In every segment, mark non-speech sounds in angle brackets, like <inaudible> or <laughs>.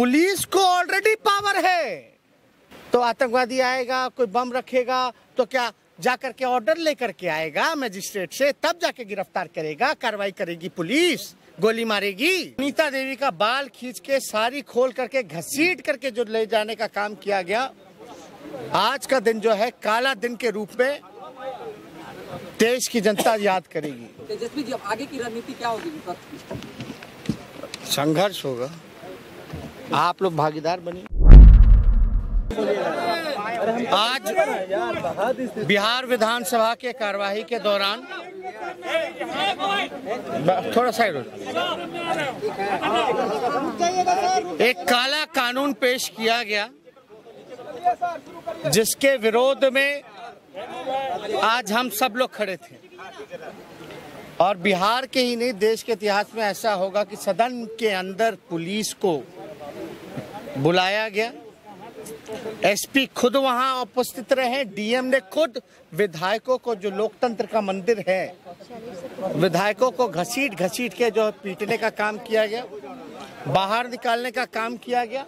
Police को already power है। तो आतंकवादी आएगा कोई बम रखेगा तो क्या जाकर के ऑर्डर लेकर के आएगा मजिस्ट्रेट से? तब जाके गिरफ़्तार करेगा कार्रवाई करेगी पुलिस गोली मारेगी। नीता देवी का बाल खींच के सारी खोल करके घसीट करके जो ले जाने का काम किया गया आज का दिन जो है काला दिन के रूप में देश की जनता याद करेगी। तेजस्वी जी अब आगे की रणनीति क्या होगी? संघर्ष होगा। आप लोग भागीदार बनिए आज बिहार विधानसभा के कार्यवाही के दौरान थोड़ा साइड एक काला कानून पेश किया गया, जिसके विरोध में आज हम सब लोग खड़े थे। और बिहार के ही नहीं, देश के इतिहास में ऐसा होगा कि सदन के अंदर पुलिस को बुलाया गया। एसपी खुद वहाँ उपस्थित रहे, डीएम ने खुद विधायकों को, जो लोकतंत्र का मंदिर है, विधायकों को घसीट घसीट के जो पीटने का काम किया गया, बाहर निकालने का काम किया गया।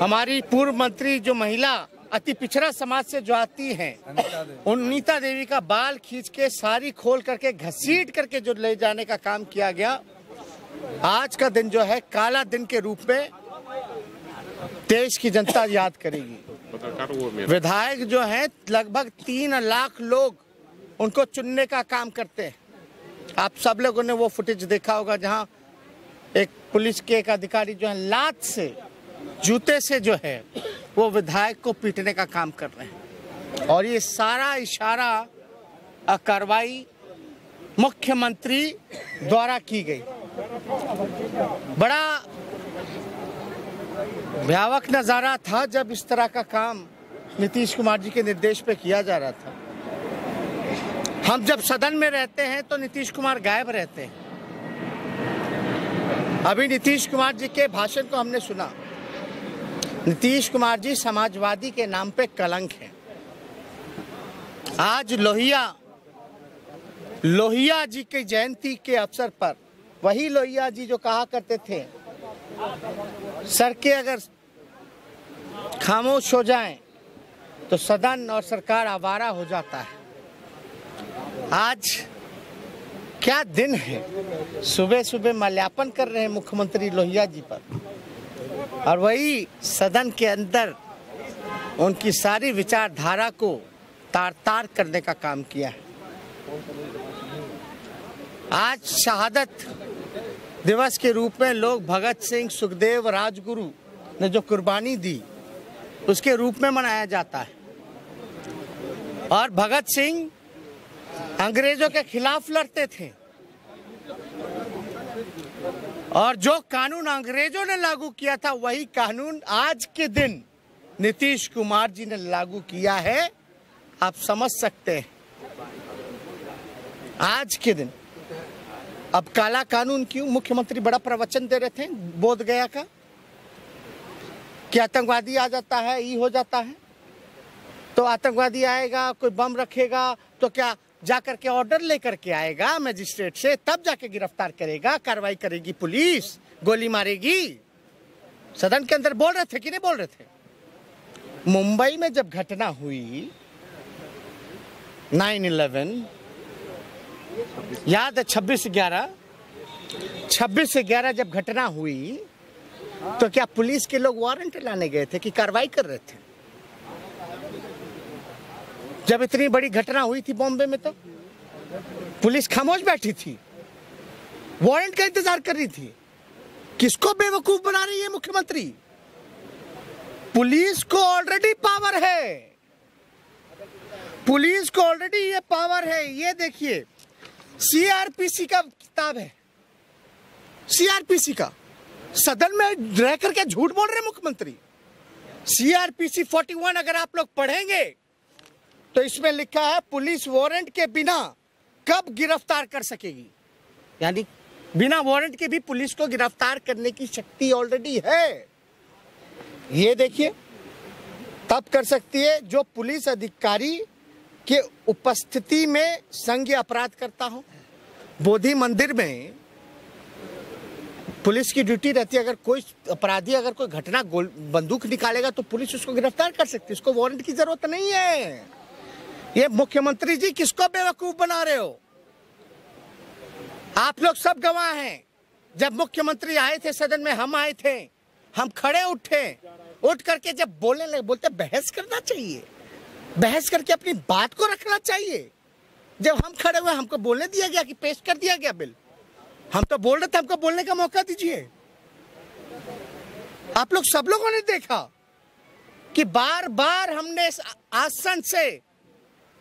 हमारी पूर्व मंत्री जो महिला, अति पिछड़ा समाज से जो आती है, उन नीता देवी का बाल खींच के सारी खोल करके, घसीट करके जो ले जाने का काम किया गया। आज का दिन जो है, काला दिन के रूप में देश की जनता याद करेगी। विधायक जो हैं, लगभग तीन लाख लोग उनको चुनने का काम करते हैं। आप सब लोगों ने वो फुटेज देखा होगा जहाँ एक पुलिस के एक अधिकारी जो है, लात से, जूते से जो है, वो विधायक को पीटने का काम कर रहे हैं। और ये सारा इशारा कार्रवाई मुख्यमंत्री द्वारा की गई। बड़ा भयावक नज़ारा था जब इस तरह का काम नीतीश कुमार जी के निर्देश पे किया जा रहा था। हम जब सदन में रहते हैं तो नीतीश कुमार गायब रहते हैं। अभी नीतीश कुमार जी के भाषण को हमने सुना। नीतीश कुमार जी समाजवादी के नाम पे कलंक है। आज लोहिया लोहिया जी की जयंती के अवसर पर, वही लोहिया जी जो कहा करते थे सड़कें अगर खामोश हो जाएँ तो सदन और सरकार आवारा हो जाता है। आज क्या दिन है? सुबह सुबह माल्यार्पण कर रहे हैं मुख्यमंत्री लोहिया जी पर। और वही सदन के अंदर उनकी सारी विचारधारा को तार तार करने का काम किया है। आज शहादत दिवस के रूप में लोग भगत सिंह, सुखदेव, राजगुरु ने जो कुर्बानी दी, उसके रूप में मनाया जाता है। और भगत सिंह अंग्रेज़ों के खिलाफ लड़ते थे। और जो कानून अंग्रेज़ों ने लागू किया था, वही कानून आज के दिन नीतीश कुमार जी ने लागू किया है। आप समझ सकते हैं। आज के दिन। अब काला कानून क्यों मुख्यमंत्री बड़ा प्रवचन दे रहे थे? बोध गया का? कि आतंकवादी आ जाता है ये हो जाता है। तो आतंकवादी आएगा, कोई बम रखेगा तो क्या जाकर के ऑर्डर लेकर के आएगा मजिस्ट्रेट से? तब जाके गिरफ़्तार करेगा, कार्रवाई करेगी पुलिस, गोली मारेगी। सदन के अंदर बोल रहे थे कि नहीं बोल रहे थे? मुंबई में जब घटना हुई 9/11 याद है, छब्बीस ग्यारह? छब्बीस से ग्यारह जब घटना हुई तो क्या पुलिस के लोग वारंट लाने गए थे कि कार्रवाई कर रहे थे? जब इतनी बड़ी घटना हुई थी बॉम्बे में तो पुलिस खामोश बैठी थी। वारंट का इंतज़ार कर रही थी। किसको बेवकूफ़ बना रही है मुख्यमंत्री? पुलिस को ऑलरेडी पावर है। पुलिस को ऑलरेडी ये पावर है। ये देखिए सीआरपीसी का किताब है। सीआरपीसी का। सदन में रह करके झूठ बोल रहे मुख्यमंत्री। सीआरपीसी 41 अगर आप लोग पढ़ेंगे तो इसमें लिखा है, पुलिस वारंट के बिना कब गिरफ़्तार कर सकेगी? यानी बिना वारंट के भी पुलिस को गिरफ़्तार करने की शक्ति ऑलरेडी है। ये देखिए, तब कर सकती है जो पुलिस अधिकारी के उपस्थिति में संज्ञ अपराध करता हो। बोधि मंदिर में पुलिस की ड्यूटी रहती है। अगर कोई अपराधी, अगर कोई घटना बंदूक निकालेगा तो पुलिस उसको गिरफ़्तार कर सकती है। उसको वारंट की ज़रूरत नहीं है। ये मुख्यमंत्री जी किसको बेवकूफ़ बना रहे हो? आप लोग सब गवाह हैं। जब मुख्यमंत्री आए थे सदन में, हम आए थे, हम खड़े उठे, उठ करके जब बोलने लगे, बोलते, बहस करना चाहिए। बहस करके अपनी बात को रखना चाहिए। जब हम खड़े हुए, हमको बोलने दिया गया कि पेश कर दिया गया बिल। हम तो बोल रहे थे, हमको बोलने का मौका दीजिए। आप लोग सब लोगों ने देखा कि बार बार हमने इस आसन से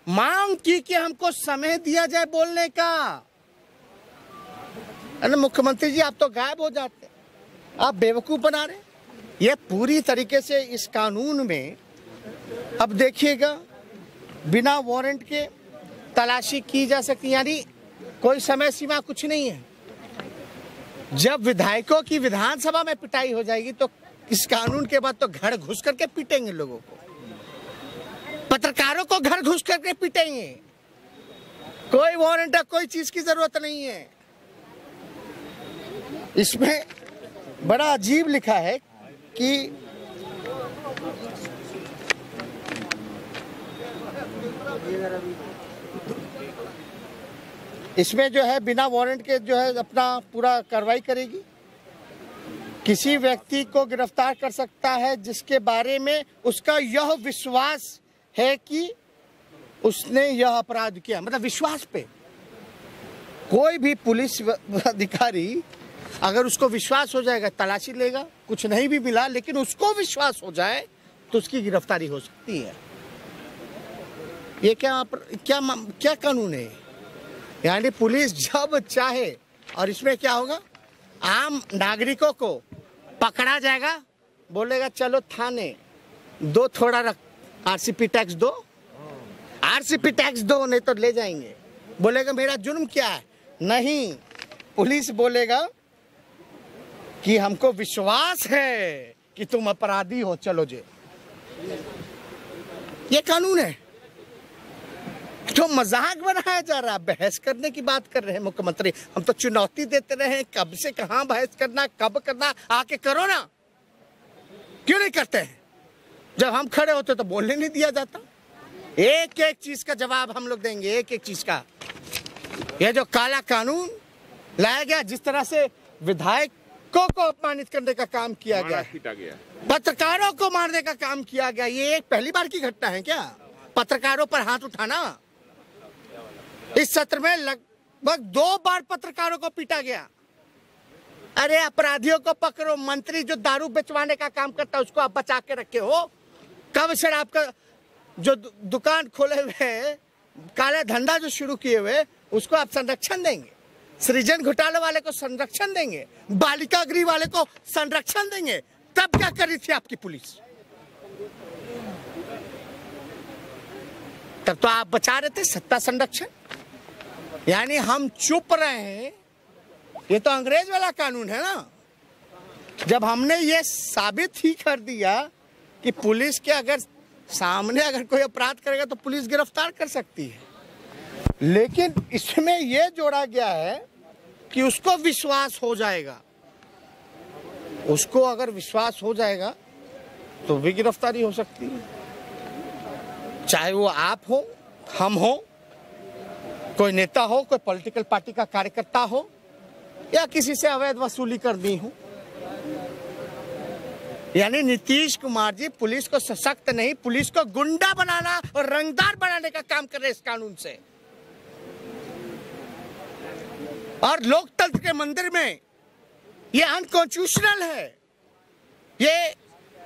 मांग की कि हमको समय दिया जाए बोलने का। अरे मुख्यमंत्री जी, आप तो गायब हो जाते। आप बेवकूफ़ बना रहे। ये पूरी तरीके से इस कानून में अब देखिएगा, बिना वारंट के तलाशी की जा सकती यानी कोई समय सीमा कुछ नहीं है। जब विधायकों की विधानसभा में पिटाई हो जाएगी तो इस कानून के बाद तो घर घुस करके पीटेंगे लोगों को। पत्रकारों को घर घुस करके पीटेंगे। कोई वारंट कोई चीज़ की ज़रूरत नहीं है। इसमें बड़ा अजीब लिखा है कि इसमें जो है बिना वारंट के जो है अपना पूरा कार्रवाई करेगी। किसी व्यक्ति को गिरफ़्तार कर सकता है, जिसके बारे में उसका यह विश्वास है कि उसने यह अपराध किया। मतलब विश्वास पे। कोई भी पुलिस अधिकारी अगर उसको विश्वास हो जाएगा, तलाशी लेगा, कुछ नहीं भी मिला, लेकिन उसको विश्वास हो जाए तो उसकी गिरफ्तारी हो सकती है। ये क्या क्या क्या कानून है? यानी पुलिस <laughs> जब चाहे, और इसमें क्या होगा? आम नागरिकों को पकड़ा जाएगा, बोलेगा, चलो थाने, दो थोड़ा रख आरसीपी टैक्स दो आरसीपी टैक्स दो, नहीं तो ले जाएँगे। बोलेगा, मेरा जुर्म क्या है? नहीं। पुलिस बोलेगा कि हमको विश्वास है कि तुम अपराधी हो, चलो जे। ये कानून है। तो मज़ाक बनाया जा रहा है बहस करने की बात कर रहे हैं मुख्यमंत्री। हम तो चुनौती देते रहे हैं कब से कहा बहस करना कब करना आके करो ना। क्यों नहीं करते हैं? जब हम खड़े होते तो बोलने नहीं दिया जाता। एक एक चीज़ का जवाब हम लोग देंगे एक एक चीज़ का। यह जो काला कानून लाया गया जिस तरह से विधायकों को अपमानित करने का काम किया गया गया। पत्रकारों को मारने का काम किया गया ये एक पहली बार की घटना है क्या? पत्रकारों पर हाथ उठाना। इस सत्र में लगभग दो बार पत्रकारों को पीटा गया। अरे, अपराधियों को पकड़ो, मंत्री जो दारू बेचवाने का काम करता है, उसको आप बचा के रखे हो। कब से आपका जो दुकान खोले हुए काला धंधा जो शुरू किए हुए, उसको आप संरक्षण देंगे। सृजन घोटाले वाले को संरक्षण देंगे, बालिका गृह वाले को संरक्षण देंगे। तब क्या कर रही थी आपकी पुलिस? तब तो आप बचा रहे थे सत्ता संरक्षण। यानी हम चुप रहे हैं ये तो अंग्रेज़ वाला कानून है ना? जब हमने ये साबित ही कर दिया कि पुलिस के अगर सामने अगर कोई अपराध करेगा तो पुलिस गिरफ़्तार कर सकती है। लेकिन इसमें यह जोड़ा गया है कि उसको विश्वास हो जाएगा। उसको अगर विश्वास हो जाएगा तो भी गिरफ्तारी हो सकती है। चाहे वो आप हो, हम हो कोई नेता हो, कोई पॉलिटिकल पार्टी का कार्यकर्ता हो, या किसी से अवैध वसूली कर दी हो। यानी नीतीश कुमार जी, पुलिस को सशक्त नहीं, पुलिस को गुंडा बनाना और रंगदार बनाने का काम कर रहे इस कानून से। और लोकतंत्र के मंदिर में ये अनकॉन्स्टिट्यूशनल है। ये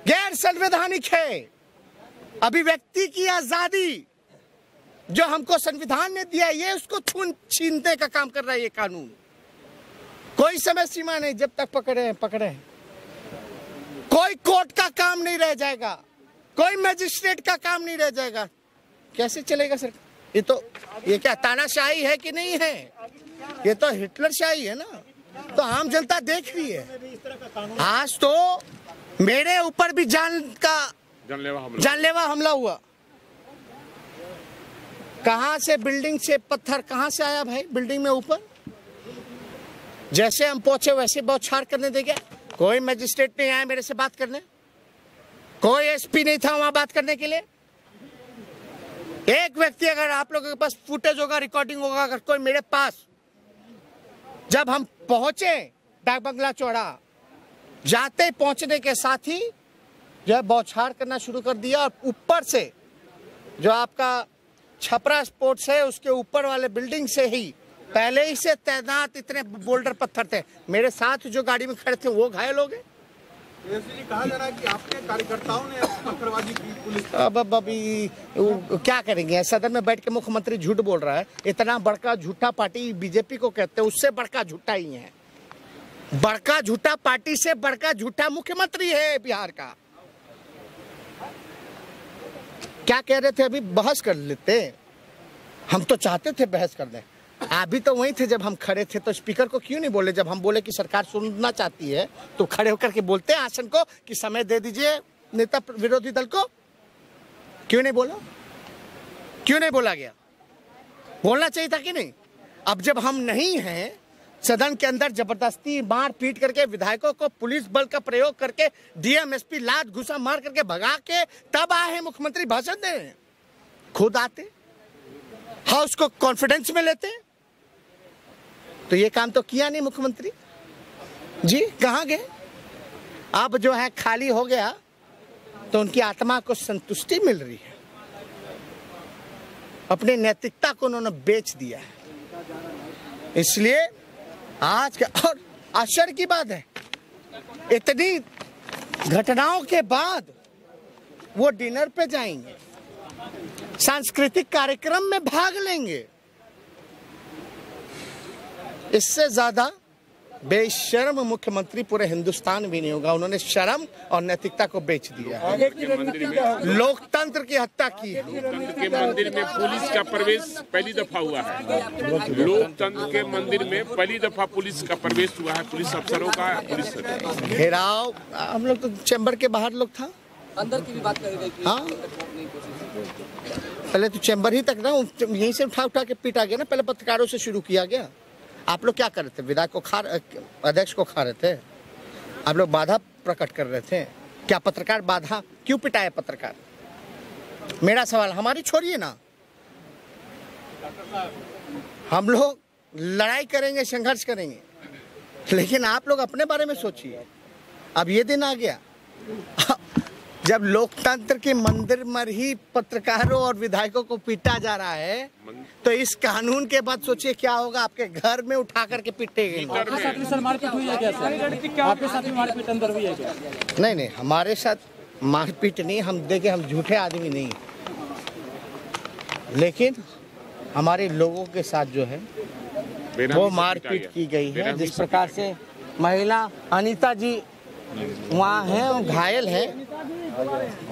गैर संवैधानिक है। अभिव्यक्ति की आज़ादी जो हमको संविधान ने दिया ये उसको छून छीनने का काम कर रहा है ये कानून। कोई समय सीमा नहीं जब तक पकड़े हैं पकड़े हैं। कोई कोर्ट का काम नहीं रह जाएगा। कोई मजिस्ट्रेट का काम नहीं रह जाएगा। कैसे चलेगा सर? ये तो ये क्या तानाशाही है कि नहीं है? ये तो हिटलर शाही है ना? तो आम जनता देख रही है। आज तो मेरे ऊपर भी जान का जानलेवा हमला। जानलेवा हमला हुआ। कहाँ से बिल्डिंग से पत्थर कहाँ से आया भाई बिल्डिंग में ऊपर? जैसे हम पहुँचे वैसे बहुत बौछार करने देंगे कोई मजिस्ट्रेट नहीं आया मेरे से बात करने। कोई एसपी नहीं था वहाँ बात करने के लिए। एक व्यक्ति अगर आप लोगों के पास फुटेज होगा रिकॉर्डिंग होगा, अगर कोई मेरे पास, जब हम पहुँचे डाक बंगला चौड़ा, जाते पहुँचने के साथ ही जो है बौछार करना शुरू कर दिया और ऊपर से जो आपका छपरा स्पोर्ट्स है उसके ऊपर वाले बिल्डिंग से ही। पहले ही से तैनात इतने बोल्डर पत्थर थे। मेरे साथ जो गाड़ी में खड़े थे वो घायल हो गए। कहा जा रहा है कि आपके कार्यकर्ताओं ने पत्थरबाजी की पुलिस अब अब अभी क्या करेंगे? सदन में बैठ के मुख्यमंत्री झूठ बोल रहा है। इतना बड़का झूठा पार्टी बीजेपी को कहते हैं उससे बड़का झूठा ही है। बड़का झूठा पार्टी से बड़का झूठा मुख्यमंत्री है बिहार का। क्या कह रहे थे? अभी बहस कर लेते। हम तो चाहते थे बहस कर लें अभी तो वही थे जब हम खड़े थे तो स्पीकर को क्यों नहीं बोले? जब हम बोले कि सरकार सुनना चाहती है तो खड़े होकर के बोलते हैं आसन को कि समय दे दीजिए नेता विरोधी दल को। क्यों नहीं बोला? क्यों नहीं बोला गया? बोलना चाहिए था कि नहीं? अब जब हम नहीं हैं सदन के अंदर ज़बरदस्ती मार पीट करके विधायकों को पुलिस बल का प्रयोग करके डीएम एसपी लात घुसा मार करके भगा के तब आए हैं मुख्यमंत्री भाषण देने। खुद आते हाउस को कॉन्फिडेंस में लेते। तो ये काम तो किया नहीं मुख्यमंत्री। जी, कहाँ गए? अब जो है खाली हो गया तो उनकी आत्मा को संतुष्टि मिल रही है। अपनी नैतिकता को उन्होंने बेच दिया है। इसलिए आज का और आश्चर्य की बात है। इतनी घटनाओं के बाद वो डिनर पे जाएँगे। सांस्कृतिक कार्यक्रम में भाग लेंगे। इससे ज़्यादा बेशर्म मुख्यमंत्री पूरे हिंदुस्तान भी नहीं होगा। उन्होंने शर्म और नैतिकता को बेच दिया है। के मंदिर में लोकतंत्र की हत्या की। है लोकतंत्र के मंदिर में पुलिस का प्रवेश पहली दफ़ा हुआ है। लोकतंत्र के मंदिर में पहली दफ़ा पुलिस का प्रवेश हुआ है। पुलिस अफसरों का पुलिस घेराव हम लोग तो चैम्बर के बाहर लोग था। अंदर की भी बात करी हाँ। पहले तो चैम्बर ही तक ना यहीं से उठा उठा के पीटा गया ना। पहले पत्रकारों से शुरू किया गया। आप लोग क्या कर रहे थे? विधायक को खा अध्यक्ष को खा रहे थे? आप लोग बाधा प्रकट कर रहे थे? क्या पत्रकार बाधा? क्यों पिटाए पत्रकार? मेरा सवाल, हमारी छोड़िए ना। हम लोग लड़ाई करेंगे, संघर्ष करेंगे। लेकिन आप लोग अपने बारे में सोचिए। अब ये दिन आ गया। जब लोकतंत्र के मंदिर में ही पत्रकारों और विधायकों को पीटा जा रहा है तो इस कानून के बाद सोचिए क्या होगा आपके घर में उठा करके पीटेंगे है है नहीं नहीं हमारे साथ मारपीट नहीं हम देखे हम झूठे आदमी नहीं। लेकिन हमारे लोगों के साथ जो है वो मारपीट की गई है जिस प्रकार से महिला अनीता जी वहाँ हैं और घायल है।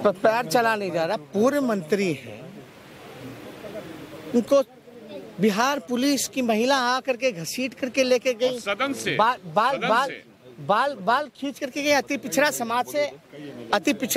पर पैर चला नहीं जा रहा पूर्व मंत्री है उनको बिहार पुलिस की महिला आकर के घसीट करके लेके गई सदन से बाल बाल सदन बाल से। बाल बाल खींच करके गई अति पिछड़ा समाज से अति पिछड़ा